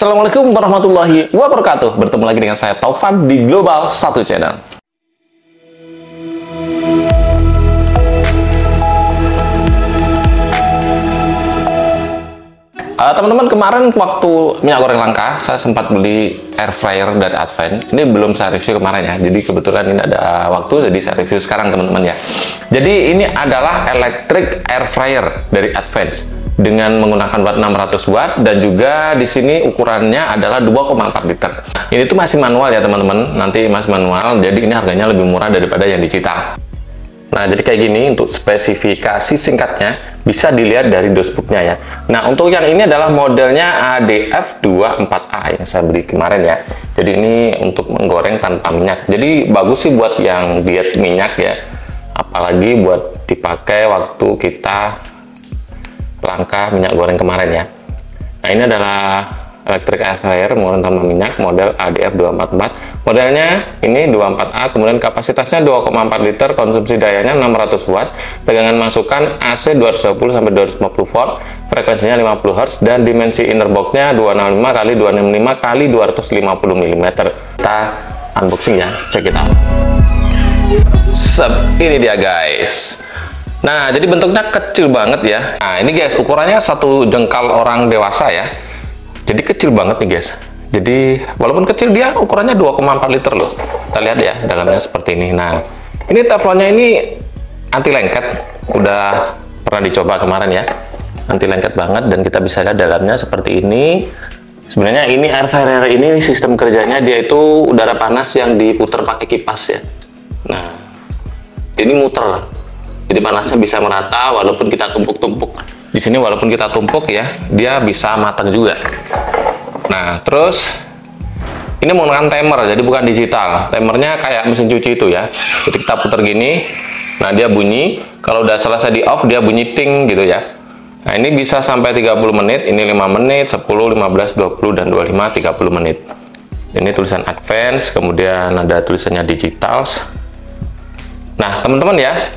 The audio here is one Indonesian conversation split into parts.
Assalamualaikum warahmatullahi wabarakatuh. Bertemu lagi dengan saya Taufan di Global Satu Channel. Uh, teman-teman kemarin waktu minyak goreng langka saya sempat beli air fryer dari Advent ini belum saya review kemarin ya jadi kebetulan ini ada waktu jadi saya review sekarang teman-teman ya jadi ini adalah electric air fryer dari Advent dengan menggunakan watt 600 watt dan juga di sini ukurannya adalah 2,4 liter ini tuh masih manual ya teman-teman nanti masih manual jadi ini harganya lebih murah daripada yang digital Nah, jadi kayak gini untuk spesifikasi singkatnya bisa dilihat dari dosbooknya ya. Nah, untuk yang ini adalah modelnya ADF24A yang saya beli kemarin ya. Jadi ini untuk menggoreng tanpa minyak. Jadi bagus sih buat yang diet minyak ya. Apalagi buat dipakai waktu kita langkah minyak goreng kemarin ya. Nah, ini adalah electric air fryer menggunakan tanpa minyak model ADF 244 modelnya ini 24A kemudian kapasitasnya 2,4 liter konsumsi dayanya 600 watt tegangan masukan AC 220 sampai 250 volt frekuensinya 50 Hz dan dimensi inner boxnya 265 kali 265 kali 250 mm kita unboxing ya check it out. Sep, ini dia guys Nah, jadi bentuknya kecil banget ya. Nah, ini guys, ukurannya satu jengkal orang dewasa ya. Jadi kecil banget nih guys. Jadi walaupun kecil dia ukurannya 2,4 liter loh. Kita lihat ya dalamnya seperti ini. Nah ini teflonnya ini anti lengket udah pernah dicoba kemarin ya. Anti lengket banget dan kita bisa lihat dalamnya seperti ini. Sebenarnya ini air fryer ini sistem kerjanya dia itu udara panas yang diputar pakai kipas ya. Nah ini muter jadi panasnya bisa merata walaupun kita tumpuk-tumpuk. Di sini walaupun kita tumpuk ya dia bisa matang juga. Nah terus ini menggunakan timer jadi bukan digital. Timernya kayak mesin cuci itu ya. Jadi kita putar gini nah dia bunyi. Kalau udah selesai di off dia bunyi ting gitu ya. Nah ini bisa sampai 30 menit ini 5 menit 10 15 20 dan 25 30 menit. Ini tulisan advance kemudian ada tulisannya digital nah teman-teman ya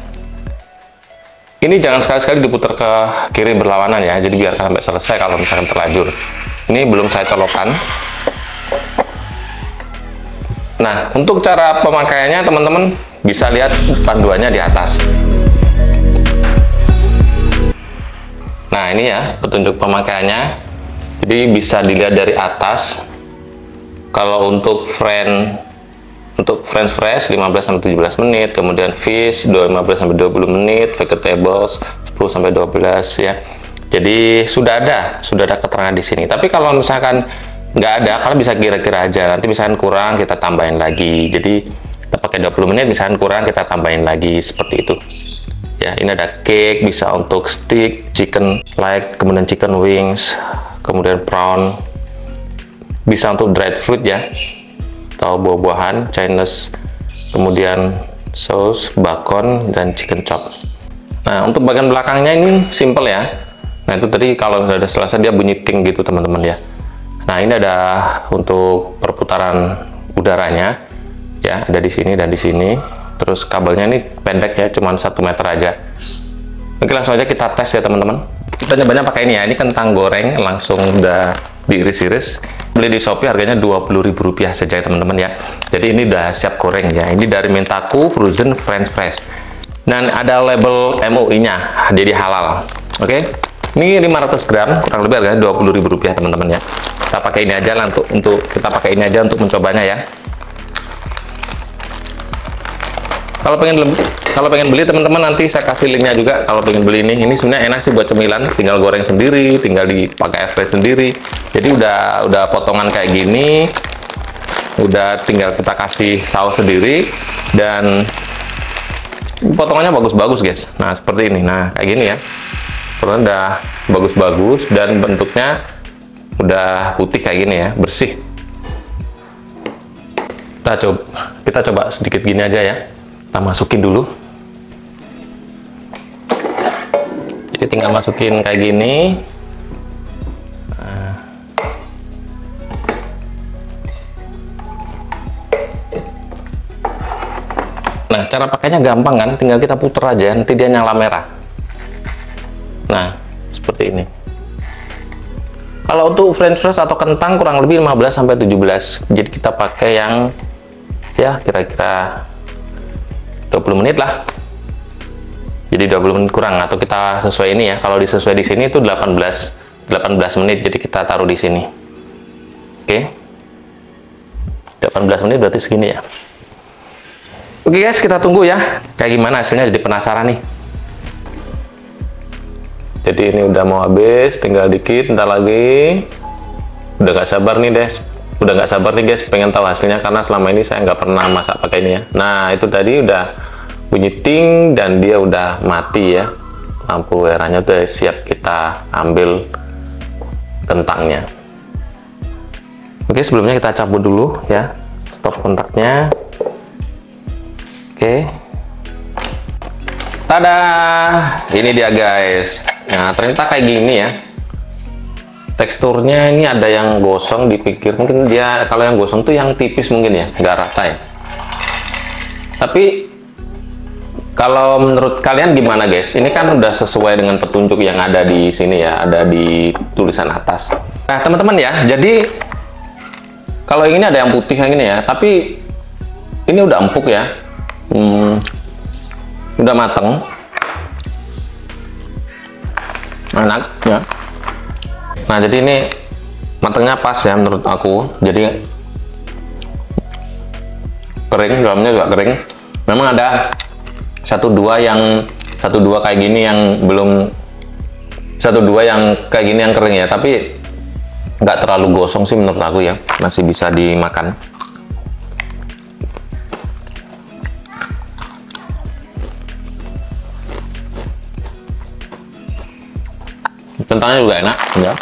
ini jangan sekali-sekali diputar ke kiri berlawanan ya jadi biar sampai selesai kalau misalkan terlanjur. Ini belum saya colokan nah untuk cara pemakaiannya teman-teman bisa lihat panduannya di atas. Nah ini ya petunjuk pemakaiannya. Jadi bisa dilihat dari atas. Kalau untuk friend untuk French fries 15 sampai 17 menit, kemudian fish 15 sampai 20 menit, vegetables 10 sampai 12 ya. Jadi sudah ada, sudah ada keterangan di sini. Tapi kalau misalkan nggak ada, kalian bisa kira-kira aja. Nanti misalkan kurang, kita tambahin lagi. Jadi kita pakai 20 menit, misalkan kurang, kita tambahin lagi seperti itu. Ya, ini ada cake, bisa untuk stick, chicken like, kemudian chicken wings, kemudian prawn, bisa untuk dried fruit ya atau buah-buahan Chinese kemudian saus bacon dan chicken chop. Nah untuk bagian belakangnya ini simple ya. Nah itu tadi kalau sudah selesai dia bunyi ting gitu teman-teman ya. Nah ini ada untuk perputaran udaranya ya. Ada di sini dan di sini. Terus kabelnya ini pendek ya cuman satu meter aja. Oke langsung aja kita tes ya teman-teman. Kita nyobanya pakai ini ya. Ini kentang goreng langsung udah diiris-iris beli di Shopee harganya Rp20.000 saja teman-teman ya. Jadi ini udah siap goreng ya. Ini dari Mentaku Frozen French Fries. Dan ada label MUI nya jadi halal. Oke? Okay? ini 500 gram kurang lebih harganya Rp20.000 teman-teman ya. Kita pakai ini aja lah untuk untuk kita pakai ini aja untuk mencobanya ya kalau pengen kalau pengen beli teman-teman nanti saya kasih linknya juga. Kalau pengen beli ini ini sebenarnya enak sih buat cemilan. Tinggal goreng sendiri tinggal dipakai air sendiri. Jadi udah udah potongan kayak gini udah tinggal kita kasih saus sendiri dan potongannya bagus-bagus guys. Nah seperti ini. Nah kayak gini ya. Potongan udah bagus-bagus dan bentuknya udah putih kayak gini ya bersih. Kita coba kita coba sedikit gini aja ya kita masukin dulu. Jadi tinggal masukin kayak gini. Nah cara pakainya gampang kan? Tinggal kita putar aja nanti dia nyala merah. Nah seperti ini. Kalau untuk french fries atau kentang kurang lebih 15 sampai 17. Jadi kita pakai yang ya kira-kira 20 menit lah. Jadi 20 menit kurang atau kita sesuai ini ya. Kalau disesuai di sini itu 18 18 menit. Jadi kita taruh di sini. Oke. 18 menit berarti segini ya. Oke guys, kita tunggu ya. Kayak gimana hasilnya jadi penasaran nih jadi ini udah mau habis tinggal dikit ntar lagi udah gak sabar nih guys udah gak sabar nih guys. Pengen tahu hasilnya karena selama ini saya nggak pernah masak pakai ini ya nah itu tadi udah bunyi ting dan dia udah mati ya. Lampu merahnya tuh siap kita ambil kentangnya. Oke sebelumnya kita cabut dulu ya stop kontaknya oke. Tada! Ini dia guys. Nah, ternyata kayak gini ya. Teksturnya ini ada yang gosong dipikir mungkin dia kalau yang gosong tuh yang tipis mungkin ya, nggak rata ya. Tapi kalau menurut kalian gimana guys? Ini kan udah sesuai dengan petunjuk yang ada di sini ya, ada di tulisan atas. Nah, teman-teman ya, jadi kalau ini ada yang putih yang ini ya, tapi ini udah empuk ya. Hmm, udah mateng enak ya nah jadi ini matangnya pas ya menurut aku. Jadi kering dalamnya juga kering. Memang ada satu dua yang satu dua kayak gini yang belum satu dua yang kayak gini yang kering ya. Tapi nggak terlalu gosong sih menurut aku ya. Masih bisa dimakan. Kentangnya juga enak ya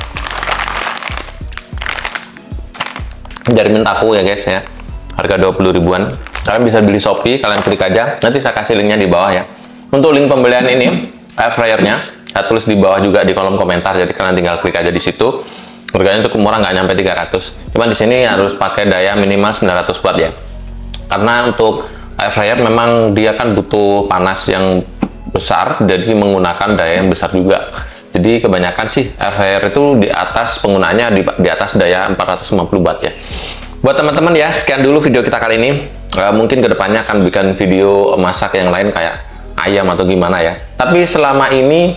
dari mentaku ya guys ya. Harga 20 ribuan. Kalian bisa beli Shopee kalian klik aja. Nanti saya kasih linknya di bawah ya. Untuk link pembelian ini air fryernya saya tulis di bawah juga di kolom komentar. Jadi kalian tinggal klik aja di situ. Harganya cukup murah nggak nyampe 300 cuman di sini harus pakai daya minimal 900 watt ya. Karena untuk air fryer memang dia kan butuh panas yang besar jadi menggunakan daya yang besar juga jadi kebanyakan sih fryer itu di atas penggunaannya di, di atas daya 450 watt ya. Buat teman-teman ya, sekian dulu video kita kali ini. Uh, mungkin ke depannya akan bikin video masak yang lain kayak ayam atau gimana ya. Tapi selama ini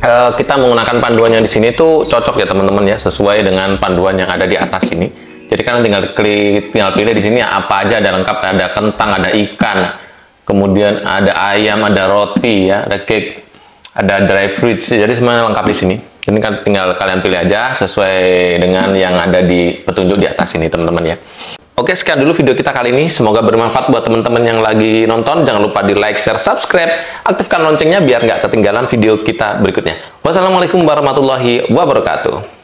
uh, kita menggunakan panduannya di sini tuh cocok ya teman-teman ya, sesuai dengan panduan yang ada di atas ini. Jadi kalian tinggal klik, tinggal pilih di sini apa aja ada lengkap, ada kentang, ada ikan, kemudian ada ayam, ada roti ya, ada cake ada dry fruits jadi semuanya lengkap di sini ini kan tinggal kalian pilih aja sesuai dengan yang ada di petunjuk di atas ini teman-teman ya Oke, sekian dulu video kita kali ini. Semoga bermanfaat buat teman-teman yang lagi nonton. Jangan lupa di like, share, subscribe. Aktifkan loncengnya biar nggak ketinggalan video kita berikutnya. Wassalamualaikum warahmatullahi wabarakatuh.